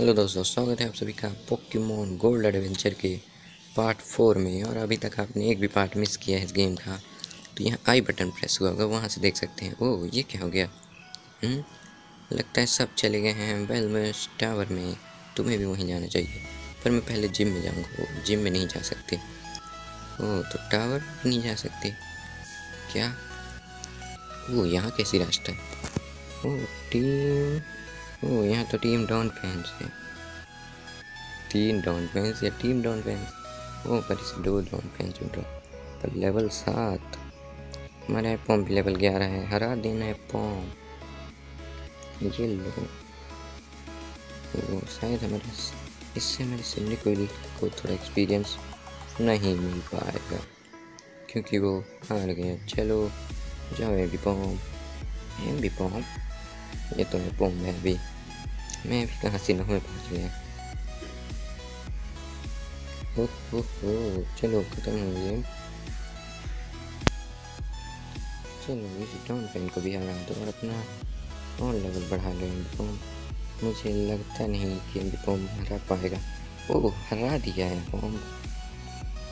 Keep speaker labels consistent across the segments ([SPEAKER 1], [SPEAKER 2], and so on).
[SPEAKER 1] Hello दोस्तों, स्वागत है आप सभी का पोकेमोन गोल्ड एडवेंचर के पार्ट फोर में। और अभी तक आपने एक भी पार्ट मिस किया है इस गेम का तो यहाँ आई बटन प्रेस हुआ होगा, वहाँ से देख सकते हैं। ओह, ये क्या हो गया? हुँ? लगता है सब चले गए हैं वेलमेस टावर में, तुम्हें भी वहीं जाना चाहिए। पर मैं पहले जिम में जाऊँगा जिम में नहीं जा सकते। ओह तो टावर नहीं जा सकते। क्या? ओह, यहाँ कैसी रास्ता? है ओह, टीम ओह, यहाँ तो टीम डॉन फैंस है। तीन डॉन फैंस या टीम डॉन फैंस ओ पर इसे दो डॉन फैंस उठो पर लेवल सात। हमारा पॉम भी लेवल ग्यारह है। हरा देना है पॉम ये लो। ओ शायद हमारे इससे मेरे सिमली कोयली को थोड़ा एक्सपीरियंस नहीं मिल पाएगा। क्योंकि वो हार गए चलो, जाओ एम बी पॉम एम बी पॉम ये तो है पोम है अभी। मैं भी कहाँ से नहुए पहुँच गया हो हो हो चलो खत्म हो गए चलो इस डाउन पेन को भी हरा दो और अपना और लेवल बढ़ा लो एम मुझे लगता नहीं कि पोम हरा पाएगा। ओह हरा दिया है पोम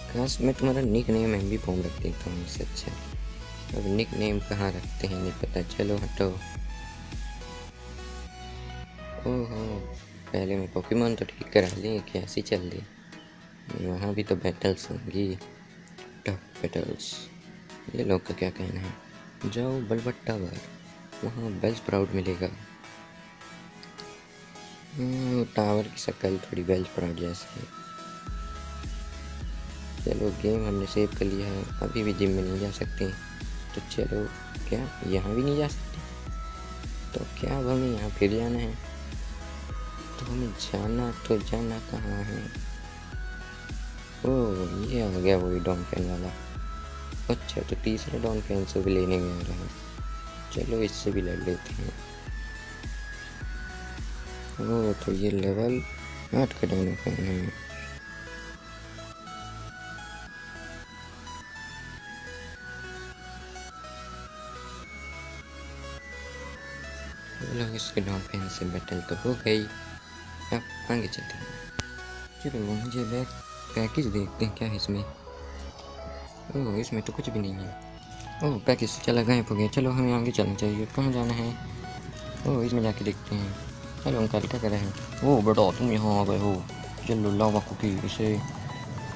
[SPEAKER 1] काश मैं तुम्हारा nickname M B Pom रख देता हूँ, इससे अच्छा। अब निक नेम कहाँ रखते हैं, नहीं पता। चलो हटो। ओहो, पहले मैं पोकेमोन तो ठीक करा ली कैसी चल रही? वहाँ भी तो बैटल्स होंगी। टफ बैटल्स ये लोग का क्या कहना है? जाओ बलबट टावर वहाँ बेल्स प्राउड मिलेगा। टावर की शक्ल थोड़ी बेल्स प्राउड जैसी है। चलो गेम हमने सेव कर लिया है। अभी भी जिम में नहीं जा सकते। तो चलो, क्या? यहाँ भी नहीं जा सकते? तो क्या अब हमें यहाँ फिर जाना है? हमें जाना तो जाना कहाँ है? ओ, ये आ गया वही डॉन फ़ैन वाला। अच्छा तो तीसरे डॉन फ़ैन से भी लेने गया रहा चलो, इससे भी लड़ लेते हैं। ओ तो ये लेवल आठ का डॉन फ़ैन है। लोग इसके डॉन फ़ैन से बैटल तो हो गई। अब आगे चलते हैं। चलो, मुझे बैग पैकेज देखते हैं, क्या है इसमें? ओह, इसमें तो कुछ भी नहीं है। ओह, पैकेज चला, गायब हो गया। चलो, हमें आगे चलना चाहिए। कहाँ जाना है? ओह, इसमें जाके देखते हैं। चलो, अंकल, क्या कर रहे हैं? ओह, बेटा, तुम यहाँ आ गए हो। चलो, लावा कुकी, इसे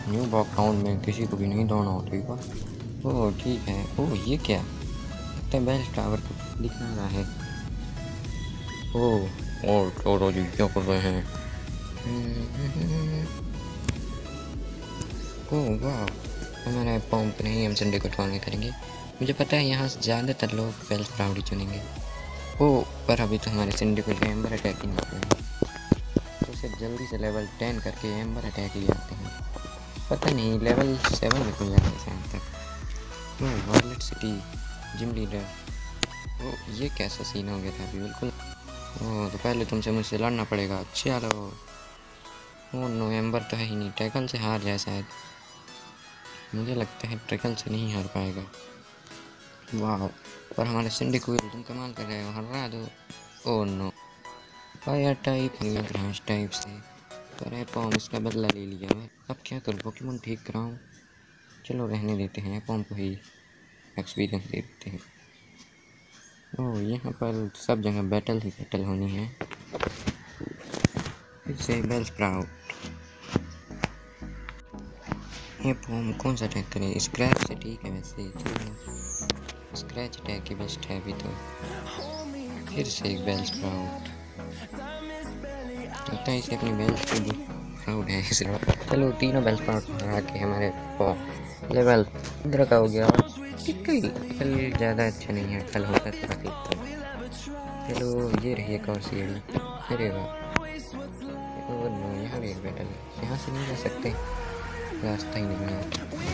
[SPEAKER 1] न्यू बॉक टाउन में किसी को भी नहीं दौड़ना हो ठीक है? ओह, ठीक है। ओह, ये क्या? लगता है बेल टावर को दिखा रहा है। ओह, और जी क्या कर रहे हैं? ओह, वाह। हमारा पंप नहीं, हम संडे को टॉर्ने करेंगे। मुझे पता है, यहाँ ज़्यादातर लोग वेल्स प्राउड ही चुनेंगे। ओह, पर अभी तो हमारे संडे को एम्बर अटैक ही नहीं तो उसे जल्दी से लेवल टेन करके एम्बर अटैक ही आते हैं। पता नहीं लेवल सेवन में खुल जाता है तक। Oh Violet City gym leader ओ ये कैसा सीन हो गया था अभी? बिल्कुल। ओह तो पहले तुमसे मुझसे लड़ना पड़ेगा। चलो ओ नवंबर तो है ही नहीं टैकल से हार जाए शायद। मुझे लगता है ट्रैकल से नहीं हार पाएगा। वाह पर हमारे सिंडी को तुम कमाल कर रहे हो, हरा दो ओ नो फायर टाइप घास टाइप से। पर पॉम इसका बदला ले लिया मैं अब क्या करूँ पोकेमोन ठीक कराऊँ? चलो रहने देते हैं पॉम को ही एक्सपीरियंस दे देते हैं। ओह यहाँ पर सब जगह बैटल ही बैटल होनी है। फिर से बेल स्प्राउट ये पोम कौन सा अटैक करें? स्क्रैच से ठीक है वैसे स्क्रैच अटैक ही बेस्ट है अभी तो। फिर से एक बेल स्प्राउट लगता है इसे अपनी बेल स्प्राउट है इस चलो, तीनों बेल स्प्राउट हरा के हमारे लेवल पंद्रह का हो गया। कल ज़्यादा अच्छा नहीं है, कल होता तो रख लेता चलो, ये रही एक और सीढ़ी। अरे वाह। यहाँ भी एक बैटल है यहाँ से नहीं जा सकते रास्ता ही नहीं है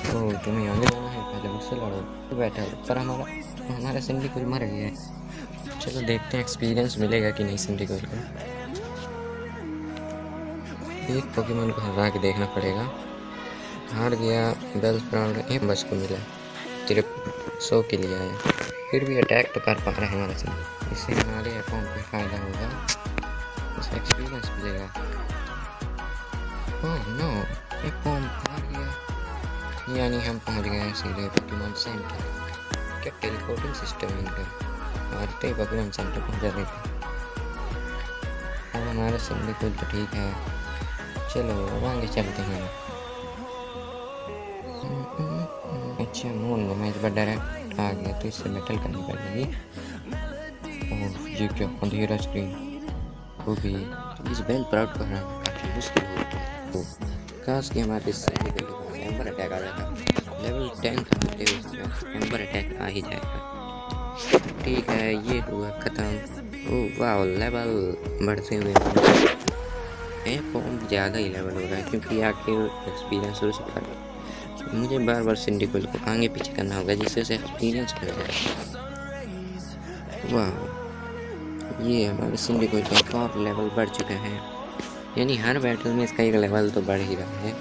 [SPEAKER 1] तो तुम्हें आगे जाना है पहले मुझसे लड़ो तो बैटल पर हमारा हमारा सिंडी कुल मर गया है चलो देखते हैं एक्सपीरियंस मिलेगा कि नहीं सिंडी कुल को एक पोकेमोन को हरा के देखना पड़ेगा हार गया बेल प्राउंड एक बस को मिला सिर्फ़ सौ के लिए आया फिर भी अटैक तो कर पा रहे हैं हमारे से इससे हमारे अकाउंट पे फ़ायदा होगा एक्सपीरियंस मिलेगा ओह नो एक फॉर्म हार गया यानी हम पहुँच गए हैं सीधे पोकेमॉन सेंटर क्या टेलीपोर्टिंग सिस्टम है इनका मारते ही पोकेमॉन सेंटर पहुँच थे अब तो ठीक है चलो अब आगे चलते हैं अच्छा मून में मैं इस बार डायरेक्ट आ गया तो इससे बैटल करनी पड़ेगी और ये क्या अंधेरा स्क्रीन वो भी तो इस बेल प्राउड को हराना काफ़ी मुश्किल हो गया। तो खास कि हमारे सैनिक एम्बर अटैक आ जाता। लेवल टेन का होते एम्बर अटैक आ ही जाएगा। ठीक है, ये हुआ ख़त्म। ओह वाह लेवल बढ़ते हुए है। फॉर्म ज़्यादा ही लेवल हो रहा है, क्योंकि आखिर एक्सपीरियंस हो चुका है। मुझे बार बार सिंडिकुल को आगे पीछे करना होगा, जिससे एक्सपीरियंस मिल जाए। वाह ये हमारे सिंडिकुल का और लेवल बढ़ चुका है। यानी हर बैटल में इसका एक लेवल तो बढ़ ही रहा है।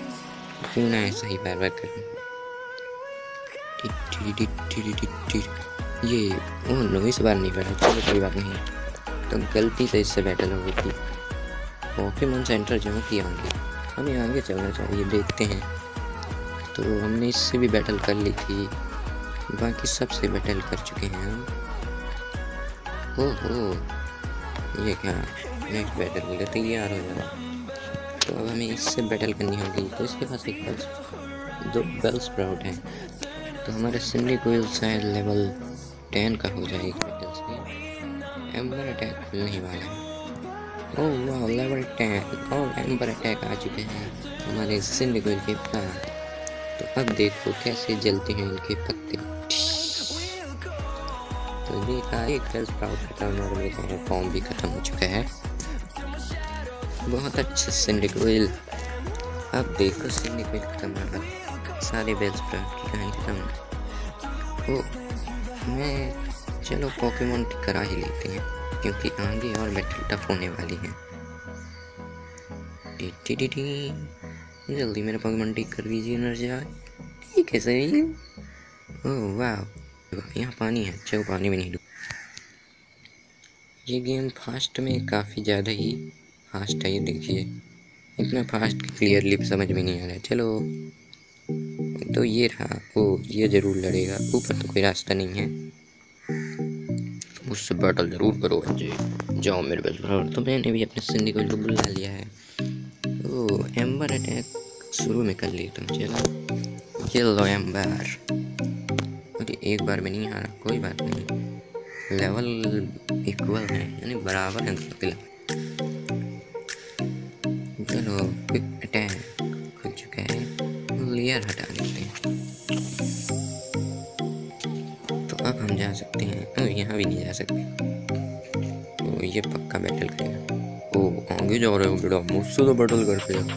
[SPEAKER 1] क्यों ना ऐसा ही बार बार करें ये ओह नो इस बार नहीं बढ़ा, चलो कोई बात नहीं। तो गलती से इससे बैटल हो गई थी। पोकेमोन सेंटर जमा किया होंगे। हमें आगे चलना चाहिए, देखते हैं। तो हमने इससे भी बैटल कर ली थी। बाकी सबसे बैटल कर चुके हैं हम। ओहो। ये क्या नेक्स्ट बैटल के लिए तैयार हो जाना तो अब हमें इससे बैटल करनी होगी। तो इसके पास एक बल्स दो बेल स्प्राउट हैं। तो हमारे सिंडी कोयल शायद लेवल टेन का हो जाएगी एम्बर अटैक खुलने वाला है। ओह वाह लेवल टेन और एम्बर अटैक आ चुके हैं हमारे सिंडी कोयल के पास। तो अब देखो कैसे जलते हैं इनके पत्ते। तो देखा एक बेल स्प्राउट खत्म और मेरा फॉर्म भी खत्म हो चुका है। बहुत अच्छा सिंडिकोइल अब देखो सिंडिकोइल खत्म रहा सारे बेल स्प्राउट की कहानी खत्म ओ मैं, चलो पोकेमोन करा ही लेते हैं, क्योंकि आगे और बैटल टफ होने वाली है। जल्दी मेरा पोकेमोन टिक कर दीजिए नरजा ठीक है, सही। ओह वाह यहाँ पानी है अच्छा पानी में नहीं डूब ये गेम फास्ट में काफ़ी ज़्यादा ही फास्ट है, ये देखिए। इतना फास्ट क्लियरली समझ में नहीं आ रहा। चलो। तो ये रहा। ओ, ये ज़रूर लड़ेगा। ऊपर तो कोई रास्ता नहीं है। उससे बैटल ज़रूर करो जी जाओ मेरे फ्रेंड तो मैंने भी अपने सिंधी को बुला लिया है। ओ एम्बर अटैक शुरू में कर लिया तुम, चलो। चलो एम्बर एक बार में नहीं रहा, कोई बात नहीं। लेवल इक्वल है, यानी बराबर है अगला चलो क्विक अटैक खुल चुका है। लेयर हटा देते हैं। तो अब हम जा सकते हैं। ओ, यहाँ भी नहीं जा सकते। तो ये पक्का बैटल करेगा। ओ, आगे जा रहे हो बेटा, मुझसे तो बैटल करते हो।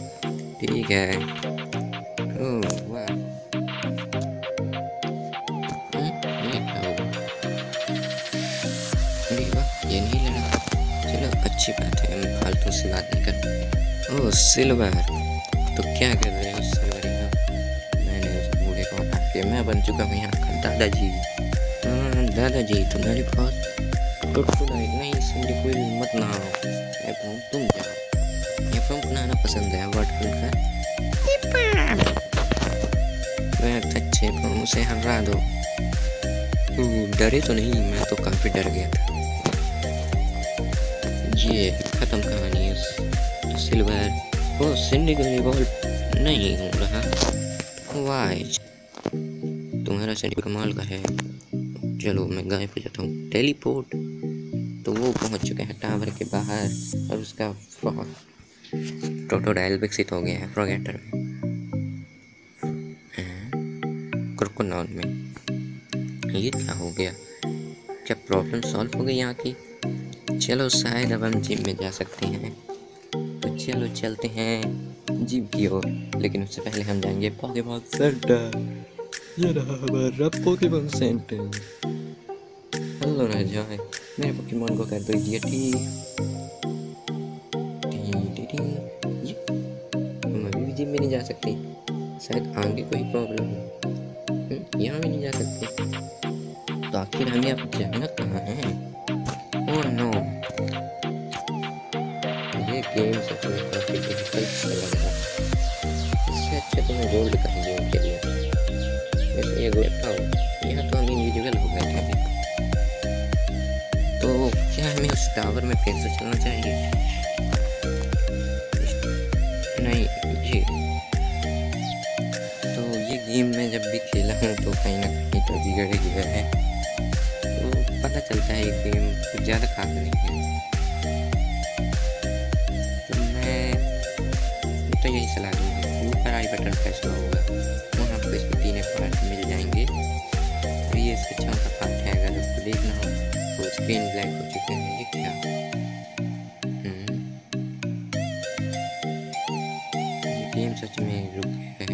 [SPEAKER 1] ठीक है। अच्छी बात है, हम फालतू से बात नहीं करते ओह, सिल्वर। तो क्या कर रहे हो सिल्वर यहाँ मैंने उस बूढ़े को हटा के मैं बन चुका हूँ यहाँ का दादाजी। हाँ दादाजी, तुम्हारे पास टुटपुला नहीं सुनने कोई मत ना आओ मैं तुम जाओ। ये पंप बनाना पसंद है वाटरफॉल का। बहुत अच्छे पंप उसे हरा दो। डरे तो नहीं, मैं तो काफ़ी डर गया था। ये खत्म कहानी है सिल्वर वो सिंडी को रिवॉल्व नहीं हो रहा। वाइज तुम्हारा सिंडी कमाल का है। चलो मैं गायब हो जाता हूँ। टेलीपोर्ट। तो वो पहुँच चुके हैं टावर के बाहर और उसका टोटोडाइल विकसित हो गया है फ्रोगेटर में। क्रोकोनॉन में। ये क्या हो गया? क्या प्रॉब्लम सॉल्व हो गई यहाँ की? चलो शायद अब हम जिम में जा सकते हैं। तो चलो चलते हैं जिम की ओर। लेकिन उससे पहले हम जाएँगे पोकेमॉन सेंटर ये रहा हमारा पोकेमॉन सेंटर हेलो जाए मेरे पोकेमॉन को कर ठीक टी। ये हम अभी भी जिम में नहीं जा सकते। शायद आगे कोई प्रॉब्लम हो। हम्म, यहाँ भी नहीं जा सकते। तो आखिर हमें अब जाना कहाँ है? ओह नो ये गेम काफ़ी डिफ़िकल्ट लग रहा इससे अच्छा तो मैं गोल्ड का ही गेम ये गोल्ड यहाँ तो इंडिविजुअल हो तो क्या हमें उस टावर में फिर से चलना चाहिए? नहीं, ये तो ये गेम मैं जब भी खेला हूँ तो कहीं ना कहीं तो बिगड़ गया है। तो पता चलता है ये गेम कुछ ज़्यादा खास नहीं है। तो मैं तो यही सलाह दूँगी ऊपर आई बटन प्रेस होगा, वहाँ पर इसके तीन पार्ट मिल जाएँगे। और ये इसके चौथा पार्ट है, अगर आपको देखना हो तो स्क्रीन ब्लैक हो चुके हैं, ये क्या? हम्म। गेम सच में रुक है।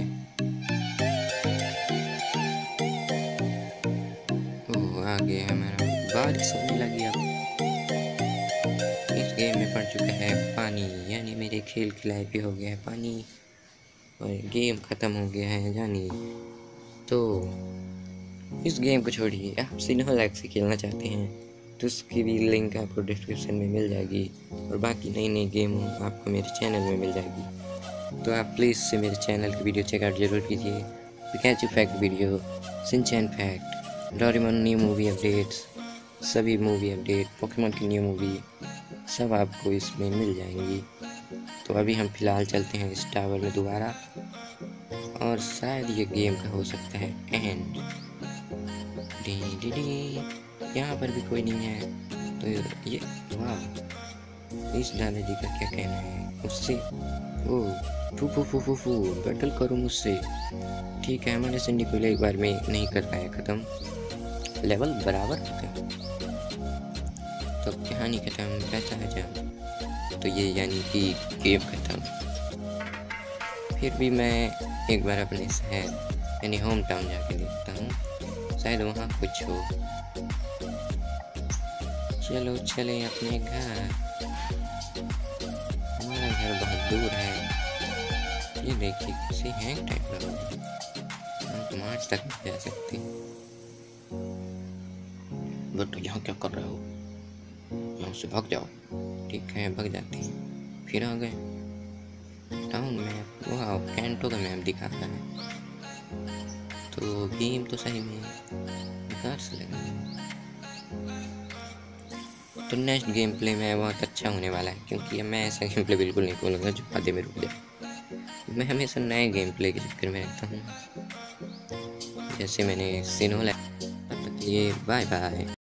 [SPEAKER 1] ओह, आ गया बारिश होने लगी अब। इस गेम में पड़ चुका है पानी, यानी मेरे खेल खिलाए पे हो गया है पानी, और गेम ख़त्म हो गया है जानी। तो इस गेम को छोड़िए, आप सिन्हा लाइक से खेलना चाहते हैं तो उसकी भी लिंक आपको डिस्क्रिप्शन में मिल जाएगी, और बाकी नई नई गेम आपको मेरे चैनल में मिल जाएगी। तो आप प्लीज़ से मेरे चैनल की वीडियो चेकआउट ज़रूर कीजिए। Pikachu fact video Shinchan fact Doraemon new movie updates सभी मूवी अपडेट पोकेमोन की न्यू मूवी सब आपको इसमें मिल जाएँगी। तो अभी हम फ़िलहाल चलते हैं इस टावर में दोबारा, और शायद ये गेम का हो सकता है एंड डी डी यहाँ पर भी कोई नहीं है। तो ये, वाह, इस दादाजी का क्या कहना है? उससे ओ फू फू फू फू फू बैटल करो मुझसे। ठीक है, हमारे सिंडी को एक बार में नहीं कर पाया, ख़त्म। लेवल बराबर हो गया। तो कहानी खत्म पैसा है जब तो ये यानी कि गेम खत्म। फिर भी मैं एक बार अपने शहर, यानी होम टाउन जाके देखता हूँ। शायद वहाँ कुछ हो। चलो चले अपने घर। हमारा घर बहुत दूर है। ये देखिए किसी हैंग टाइप का मार्च तक जा सकते। बट यहाँ क्या कर रहे हो? यहाँ से भाग जाओ। ठीक है, भाग जाते हैं। फिर आ गए। Town map. वाह, कैंटो का मैप दिखाता है। तो गेम तो सही में बेकार से लगा तो नेक्स्ट गेम प्ले में बहुत अच्छा होने वाला है, क्योंकि मैं ऐसा गेम प्ले बिल्कुल नहीं खोलूँगा जो आधे में रुक जाए। मैं हमेशा नए गेम प्ले के चक्कर में रहता हूँ। जैसे मैंने तक लिए बाय बाय